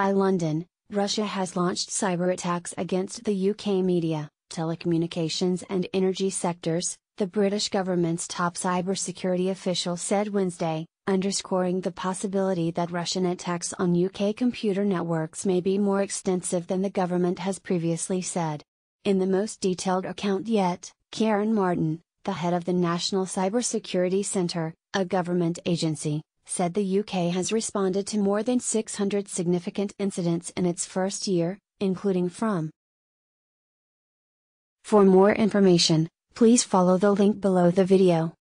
By London, Russia has launched cyber attacks against the UK media, telecommunications and energy sectors, the British government's top cybersecurity official said Wednesday, underscoring the possibility that Russian attacks on UK computer networks may be more extensive than the government has previously said. In the most detailed account yet, Ciaran Martin, the head of the National Cybersecurity Centre, a government agency, said the UK has responded to more than 600 significant incidents in its first year, including from. For more information, please follow the link below the video.